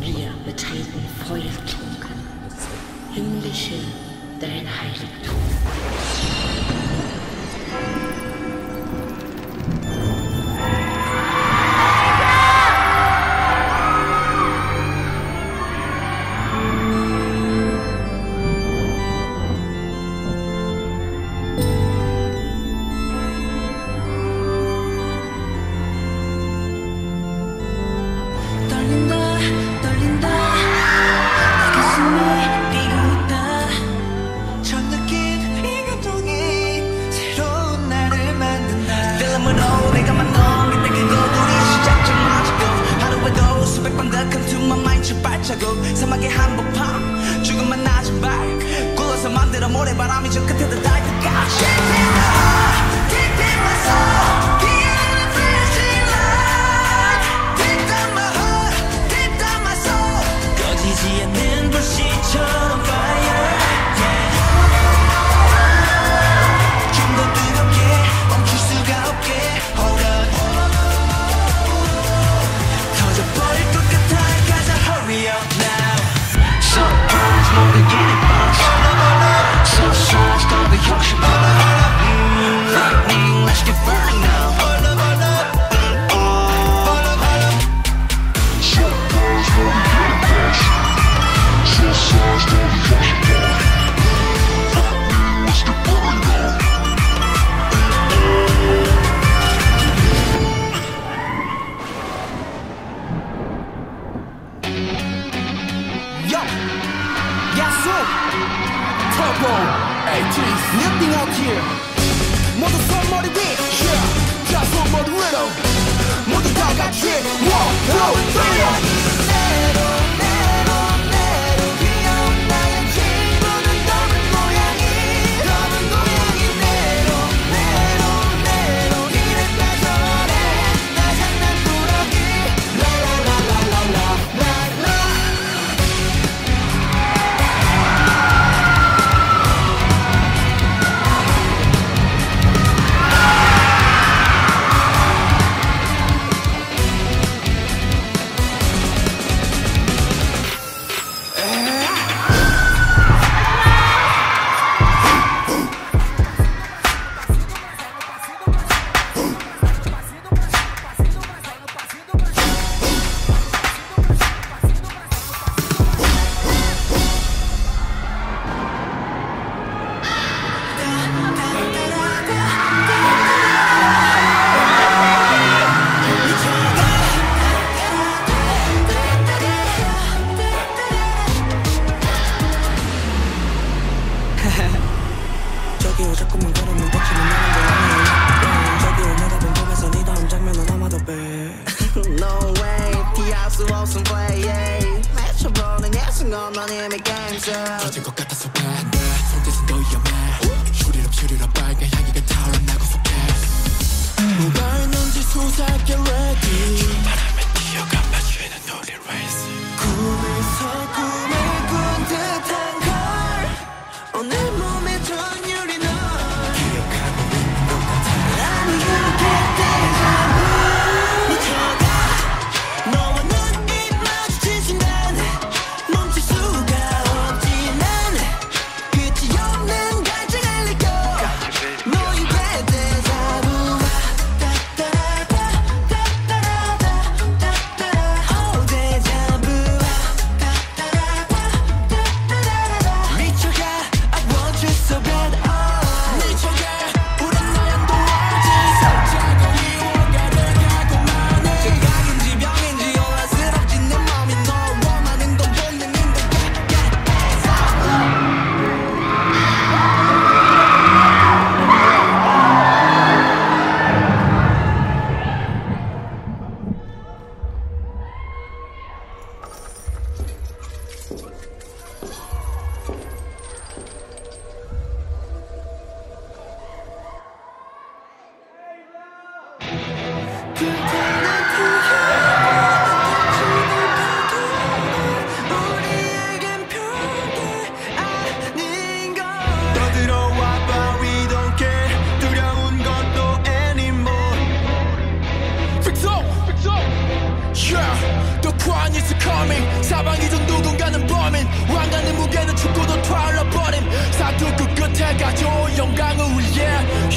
Wir betreten Feuertrog. Himmlische dein Heiligtum. 사막의 한복판 죽음만 낮은 발 굴러서 만들어 모래바람이 저 끝에도 닿을 때까지 light Deep down my heart, deep down my soul 꺼지지 않는 불씨처 burns 모든 기능 box So so stop the ocean 터보, ATs, nothing out here. 모두 손머리 위, yeah, 자 손머리 위로. 모두 다 같이, one, two, three. 터질 것 같아서 반대. 손짓은 더 위험해. 슈리럽 슈리럽 빨간 향기가 타올라나고 속해. 뭐가 있는지 수사할게 ready. 바람에 뛰어가 마주에는 우리 race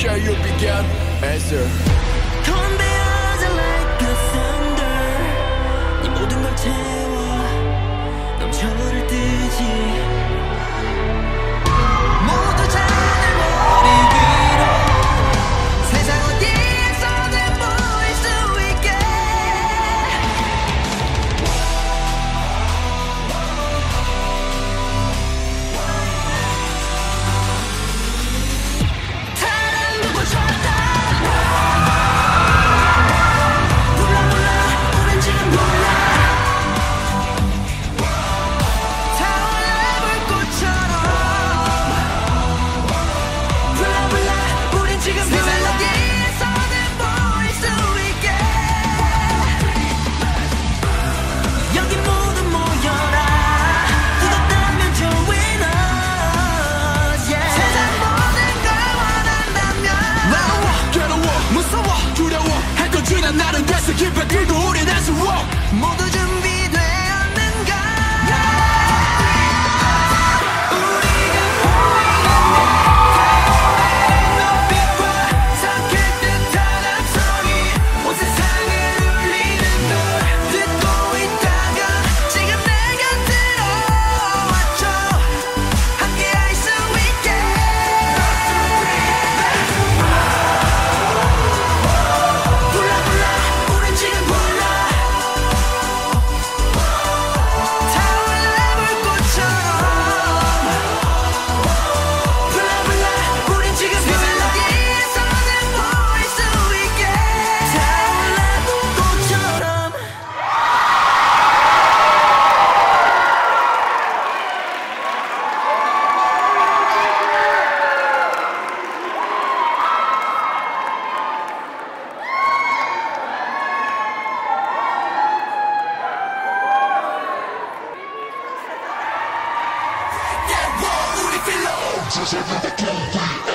future you began answer. Come back. This is the game.